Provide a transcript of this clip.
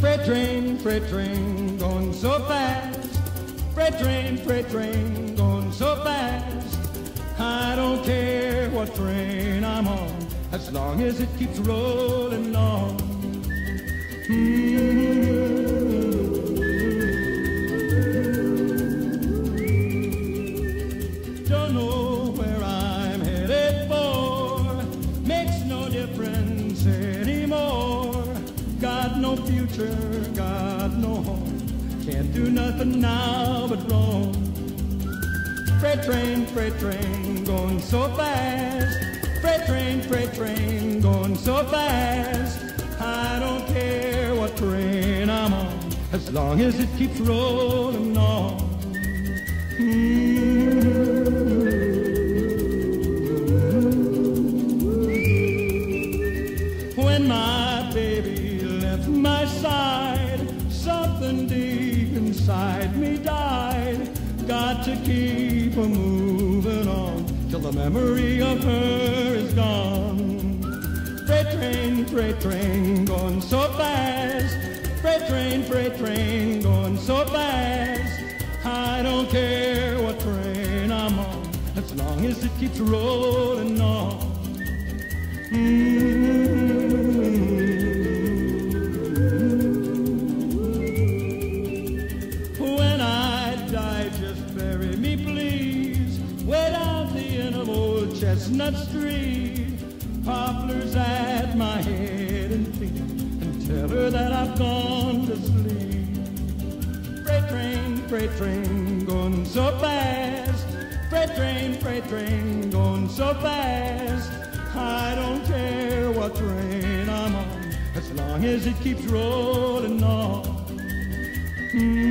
Freight train, freight train, going so fast. Freight train, freight train, going so fast. I don't care what train I'm on, as long as it keeps rolling on. Mm-hmm. No future, got no home, can't do nothing now but roam. Freight train, freight train, going so fast. Freight train, freight train, going so fast. I don't care what train I'm on, as long as it keeps rolling on. When my side, something deep inside me died. Got to keep a moving on till the memory of her is gone. Freight train, freight train, going so fast. Freight train, freight train, going so fast. I don't care what train I'm on, as long as it keeps rolling on. Just bury me, please. Way down the end of old Chestnut Street. Poplars at my head and feet. And tell her that I've gone to sleep. Freight train, freight train, going so fast. Freight train, freight train, going so fast. I don't care what train I'm on, as long as it keeps rolling on. Mm.